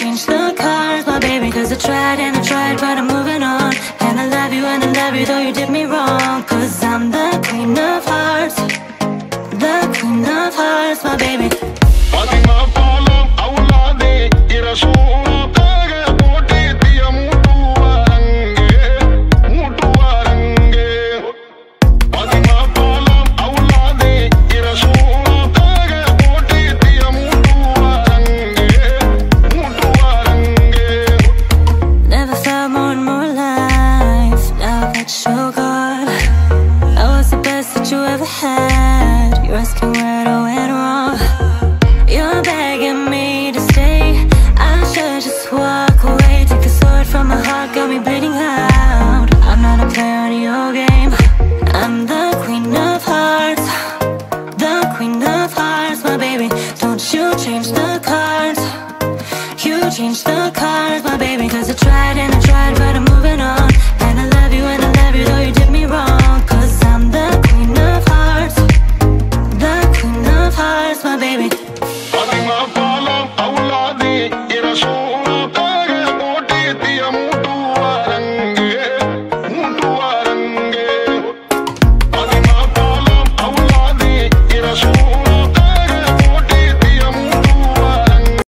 change the cards, my baby Cause I tried and I tried, but I'm moving on. And I love you and I love you, though you did me wrong. Cause I'm the queen of hearts. The queen of hearts, my baby best you ever had. You're asking where I went wrong. You're begging me to stay. I should just walk away. Take the sword from my heart Got me bleeding out. I'm not a player in your game. I'm the queen of hearts. The queen of hearts, my baby. Don't you change the cards. You change the cards